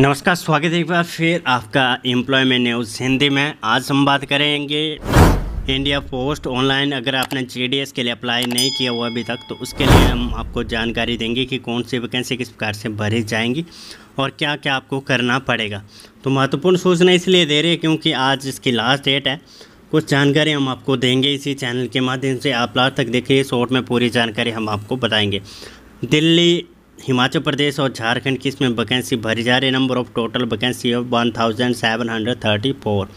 नमस्कार, स्वागत है एक बार फिर आपका एम्प्लॉयमेंट न्यूज़ हिंदी में। आज हम बात करेंगे इंडिया पोस्ट ऑनलाइन अगर आपने जी के लिए अप्लाई नहीं किया हुआ अभी तक तो उसके लिए हम आपको जानकारी देंगे कि कौन सी वैकेंसी किस प्रकार से भरी जाएँगी और क्या क्या आपको करना पड़ेगा। तो महत्वपूर्ण सूचना इसलिए दे रही है क्योंकि आज इसकी लास्ट डेट है। कुछ जानकारी हम आपको देंगे इसी चैनल के माध्यम से। आप लास्ट तक देखिए शॉर्ट में पूरी जानकारी हम आपको बताएँगे। दिल्ली हिमाचल प्रदेश और झारखंड की इसमें वैकेंसी भरी जा रही है number of total vacancy of one thousand seven hundred thirty four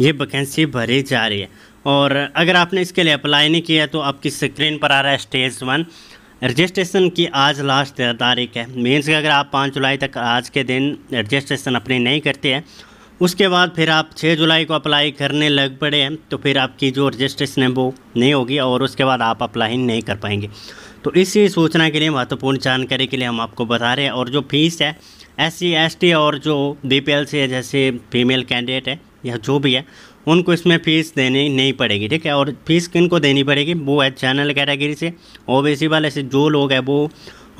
ये वैकेंसी भरी जा रही है। और अगर आपने इसके लिए अप्लाई नहीं किया तो आपकी स्क्रीन पर आ रहा है स्टेज वन रजिस्ट्रेशन की आज लास्ट तारीख है। मीन्स कि अगर आप पाँच जुलाई तक आज के दिन रजिस्ट्रेशन अपनी नहीं करते हैं, उसके बाद फिर आप छः जुलाई को अप्लाई करने लग पड़े हैं तो फिर आपकी जो रजिस्ट्रेशन है वो नहीं होगी और उसके बाद आप अप्लाई नहीं कर पाएँगे। तो इसी सूचना के लिए महत्वपूर्ण जानकारी के लिए हम आपको बता रहे हैं। और जो फ़ीस है एस सी और जो बी पी एल से जैसे फीमेल कैंडिडेट है, या जो भी है, उनको इसमें फ़ीस देनी नहीं पड़ेगी, ठीक है? और फ़ीस किन को देनी पड़ेगी? वो है चैनल कैटेगरी से ओ बी सी वाले से, जो लोग हैं वो,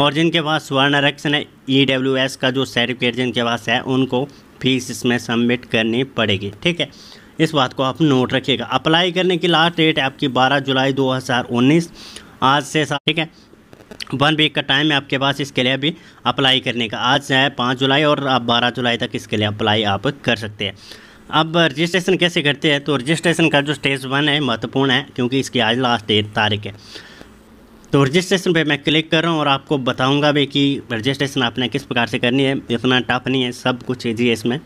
और जिनके पास स्वर्ण आरक्षण है ई डब्ल्यू एस का जो सर्टिफिकेट जिनके पास है, उनको फ़ीस इसमें सबमिट करनी पड़ेगी, ठीक है? इस बात को आप नोट रखिएगा। अप्लाई करने की लास्ट डेट है आपकी 12 जुलाई 2019 आज से ठीक है? वन वीक का टाइम है आपके पास, इसके लिए अभी अप्लाई करने का। आज से है पाँच जुलाई और आप बारह जुलाई तक इसके लिए अप्लाई आप कर सकते हैं। अब रजिस्ट्रेशन कैसे करते हैं? तो रजिस्ट्रेशन का जो स्टेज वन है, महत्वपूर्ण है, क्योंकि इसकी आज लास्ट डेट तारीख है। तो रजिस्ट्रेशन पे मैं क्लिक कर रहा हूँ और आपको बताऊँगा भी कि रजिस्ट्रेशन आपने किस प्रकार से करनी है। इतना टफ नहीं है, सब कुछ ईजी है इसमें।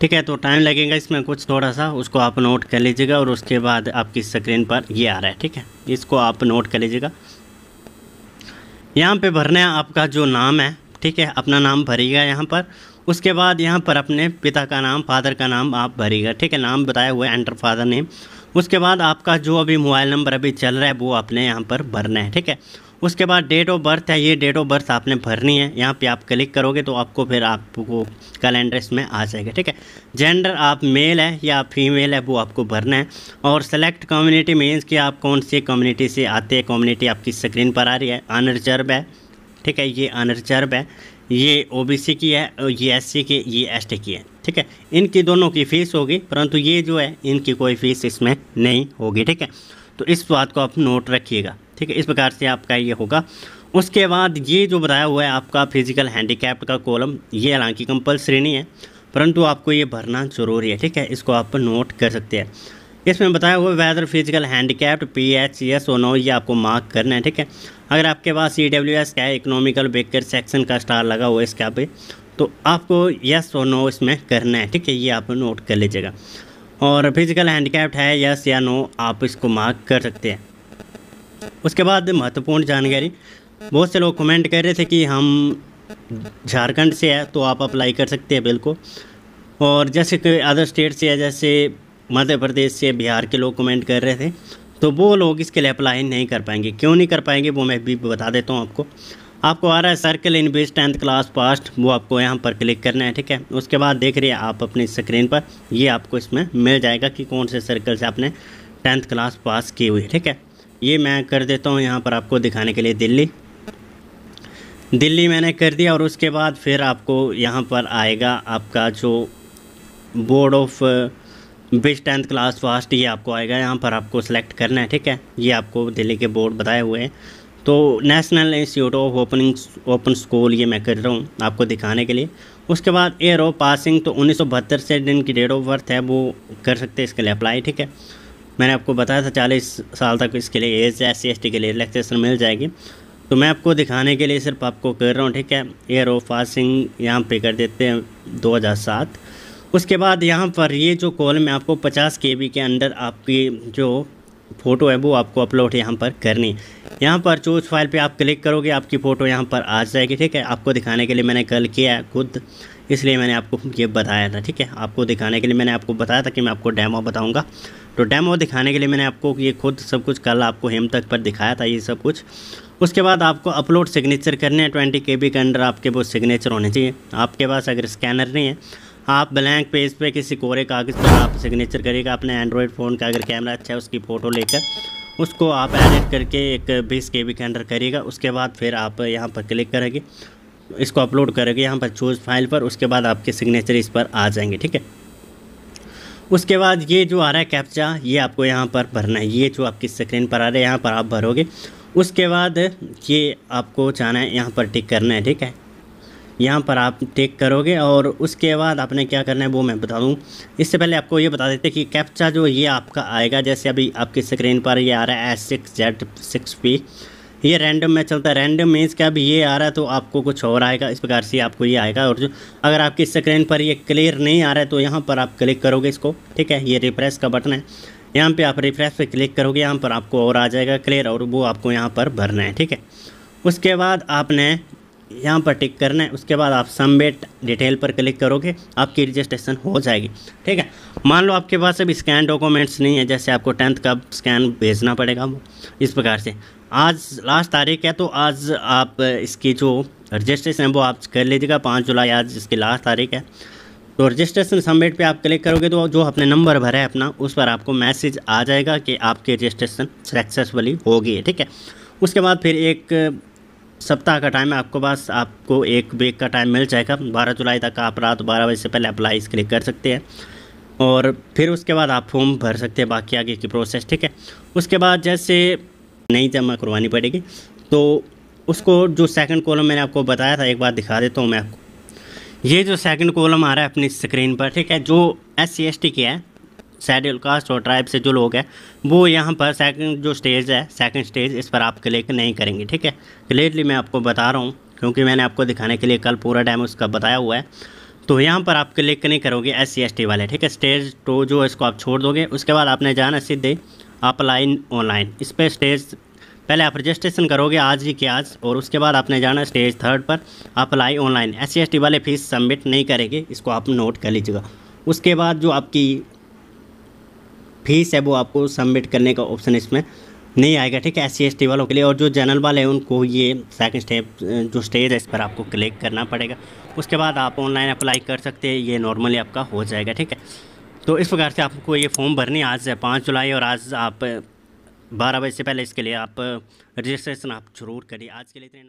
ठीक है तो टाइम लगेगा इसमें कुछ थोड़ा सा उसको आप नोट कर लीजिएगा और उसके बाद आपकी स्क्रीन पर ये आ रहा है, ठीक है? इसको आप नोट कर लीजिएगा। यहाँ पे भरना है आपका जो नाम है, ठीक है, अपना नाम भरिएगा यहाँ पर। उसके बाद यहाँ पर अपने पिता का नाम फादर का नाम आप भरिएगा, ठीक है? नाम बताया हुआ है एंटर फादर नेम उसके बाद आपका जो अभी मोबाइल नंबर अभी चल रहा है, वो अपने यहाँ पर भरना है, ठीक है? उसके बाद डेट ऑफ़ बर्थ है, ये डेट ऑफ़ बर्थ आपने भरनी है। यहाँ पे आप क्लिक करोगे तो आपको फिर आपको कैलेंडर इसमें आ जाएगा, ठीक है? जेंडर आप मेल है या फीमेल है, वो आपको भरना है। और सेलेक्ट कम्युनिटी मीन्स कि आप कौन सी कम्युनिटी से आते हैं कम्युनिटी आपकी स्क्रीन पर आ रही है। अनरिजर्व है, ठीक है? ये अनरिजर्व है, ये ओबीसी की है, और ये एससी की, ये एसटी की है, ठीक है? इनकी दोनों की फ़ीस होगी, परंतु ये जो है, इनकी कोई फ़ीस इसमें नहीं होगी, ठीक है? तो इस बात को आप नोट रखिएगा। ठीक है, इस प्रकार से आपका ये होगा। उसके बाद ये जो बताया हुआ है आपका फ़िज़िकल हैंडीकैप्ड का कॉलम ये हालाँकि कंपलसरी नहीं है, परंतु आपको ये भरना ज़रूरी है, ठीक है? इसको आप नोट कर सकते हैं। इसमें बताया हुआ whether physical handicapped P H yes or no ये आपको मार्क करना है, ठीक है? अगर आपके पास ई डब्ल्यू एस का है इकोनॉमिकल बेकर सेक्शन का स्टार लगा हुआ है इसके पे तो आपको यस और नो इसमें करना है, ठीक है? ये आप नोट कर लीजिएगा। और फ़िज़िकल हैंडीकैप्ड है यस या नो आप इसको मार्क कर सकते हैं। उसके बाद महत्वपूर्ण जानकारी। बहुत से लोग कमेंट कर रहे थे कि हम झारखंड से है तो आप अप्लाई कर सकते हैं बिल्कुल। और जैसे कि अदर स्टेट से है जैसे मध्य प्रदेश से बिहार के लोग कमेंट कर रहे थे तो वो लोग इसके लिए अप्लाई नहीं कर पाएँगे। क्यों नहीं कर पाएँगे, वो मैं भी बता देता हूँ आपको। आपको आ रहा है circle in base tenth class passed वो आपको यहाँ पर क्लिक करना है, ठीक है? उसके बाद देख रहे हैं आप अपनी स्क्रीन पर, ये आपको इसमें मिल जाएगा कि कौन से सर्कल से आपने टेंथ क्लास पास की हुई, ठीक है? ये मैं कर देता हूँ यहाँ पर आपको दिखाने के लिए दिल्ली। दिल्ली मैंने कर दिया और उसके बाद फिर आपको यहाँ पर आएगा आपका जो बोर्ड ऑफ़ बिस्ट टेंथ क्लास फास्ट ये आपको आएगा। यहाँ पर आपको सेलेक्ट करना है, ठीक है? ये आपको दिल्ली के बोर्ड बताए हुए हैं। तो national institute of opening open school ये मैं कर रहा हूँ आपको दिखाने के लिए। उसके बाद एयर ऑफ़ पासिंग तो उन्नीस सौ बहत्तर से जिनकी डेट ऑफ़ बर्थ है, वो कर सकते हैं इसके लिए अप्लाई, ठीक है? मैंने आपको बताया था चालीस साल तक इसके लिए एज एस सी के लिए रिलैक्सेशन मिल जाएगी। तो मैं आपको दिखाने के लिए सिर्फ़ आपको कर रहा हूँ, ठीक है? एयर ऑफ़ पासिंग यहाँ पे कर देते हैं 2007 उसके बाद यहाँ पर ये जो कॉल में आपको 50 के के अंदर आपकी जो फ़ोटो है, वो आपको अपलोड यहाँ पर करनी यहाँ पर चूज़ फ़ाइल पे आप क्लिक करोगे, आपकी फ़ोटो यहाँ पर आ जाएगी, ठीक है? आपको दिखाने के लिए मैंने कल किया है खुद। इसलिए मैंने आपको ये बताया था, ठीक है? आपको दिखाने के लिए मैंने आपको बताया था कि मैं आपको डैमो बताऊँगा। तो डैमो दिखाने के लिए मैंने आपको ये खुद सब कुछ कल आपको हेम तक पर दिखाया था ये सब कुछ। उसके बाद आपको अपलोड सिग्नेचर करने हैं, ट्वेंटी के के अंडर आपके वो सिग्नेचर होने चाहिए। आपके पास अगर स्कैनर नहीं है, आप ब्लैंक पेज पे किसी कोरे कागज़ पर आप सिग्नेचर करिएगा, अपने एंड्रॉयड फ़ोन का अगर कैमरा अच्छा है, उसकी फ़ोटो लेकर उसको आप एडिट करके एक बीस के के अंडर करिएगा। उसके बाद फिर आप यहाँ पर क्लिक करेंगे। इसको अपलोड करोगे, यहाँ पर चूज़ फ़ाइल पर, उसके बाद आपके सिग्नेचर इस पर आ जाएँगे, ठीक है? उसके बाद ये जो आ रहा है कैप्चा ये आपको यहाँ पर भरना है। ये जो आपकी स्क्रीन पर आ रहा है, यहाँ पर आप भरोगे। उसके बाद ये आपको जाना है, यहाँ पर टिक करना है, ठीक है? यहाँ पर आप टिक करोगे और उसके बाद आपने क्या करना है, वो मैं बता दूँ। इससे पहले आपको ये बता देते कि कैप्चा जो ये आपका आएगा, जैसे अभी आपकी स्क्रीन पर ये आ रहा है S six Z six P ये रैंडम में चलता है। रैंडम मीन्स क्या? अभी ये आ रहा है तो आपको कुछ और आएगा। इस प्रकार से आपको ये आएगा और जो अगर आपकी स्क्रीन पर ये क्लियर नहीं आ रहा है तो यहाँ पर आप क्लिक करोगे इसको। ठीक है? ये रिफ्रेश का बटन है। यहाँ पे आप रिफ्रेश पे क्लिक करोगे, यहाँ पर आपको और आ जाएगा क्लियर और वो आपको यहाँ पर भरना है। ठीक है? उसके बाद आपने यहाँ पर टिक करना है। उसके बाद आप सबमिट डिटेल पर क्लिक करोगे, आपकी रजिस्ट्रेशन हो जाएगी। ठीक है? मान लो आपके पास अभी स्कैन डॉक्यूमेंट्स नहीं है, जैसे आपको टेंथ का स्कैन भेजना पड़ेगा वो। इस प्रकार से। आज लास्ट तारीख है तो आज आप इसकी जो रजिस्ट्रेशन है, वो आप कर लीजिएगा। पाँच जुलाई आज इसकी लास्ट तारीख है। तो रजिस्ट्रेशन सबमिट पे आप क्लिक करोगे तो जो अपने नंबर भरा है अपना, उस पर आपको मैसेज आ जाएगा कि आपकी रजिस्ट्रेशन सक्सेसफुली होगी, ठीक है? उसके बाद फिर एक सप्ताह का टाइम है, आपको पास आपको एक वीक का टाइम मिल जाएगा। बारह जुलाई तक आप रात बारह बजे से पहले अप्लाई इसके लिए कर सकते हैं। और फिर उसके बाद आप फॉर्म भर सकते हैं बाकी आगे की प्रोसेस ठीक है? उसके बाद जैसे नहीं जमा करवानी पड़ेगी। तो उसको जो सेकंड कॉलम मैंने आपको बताया था, एक बार दिखा देता हूँ मैं आपको। ये जो सेकंड कॉलम आ रहा है अपनी स्क्रीन पर, ठीक है, जो एस सी एस टी की है शेड्यूल कास्ट और ट्राइब से जो लोग हैं, वो यहाँ पर सेकंड जो स्टेज है सेकंड स्टेज इस पर आप क्लिक नहीं करेंगे, ठीक है। क्लियरली मैं आपको बता रहा हूँ, क्योंकि मैंने आपको दिखाने के लिए कल पूरा टाइम उसका बताया हुआ है। तो यहाँ पर आप क्लिक नहीं करोगे एस सी वाले, ठीक है। स्टेज टू जो इसको आप छोड़ दोगे। उसके बाद आपने जाना सीधे अप्लाई ऑनलाइन। इस पर स्टेज, पहले आप रजिस्ट्रेशन करोगे आज ही के आज, और उसके बाद आपने जाना स्टेज थर्ड पर, अप्लाई ऑनलाइन। एस सी वाले फ़ीस सबमिट नहीं करेंगे, इसको आप नोट कर लीजिएगा। उसके बाद जो आपकी फ़ीस है, वो आपको सबमिट करने का ऑप्शन इसमें नहीं आएगा, ठीक है एस सी वालों के लिए। और जो जनरल वाले हैं, उनको ये सेकंड स्टेप जो स्टेज है, इस पर आपको क्लिक करना पड़ेगा। उसके बाद आप ऑनलाइन अप्लाई कर सकते हैं, ये नॉर्मली आपका हो जाएगा, ठीक है। तो इस प्रकार से आपको ये फॉर्म भरनी आज पाँच जुलाई और आज आप बारह बजे से पहले इसके लिए आप रजिस्ट्रेशन आप ज़रूर करिए। आज के लिए इतने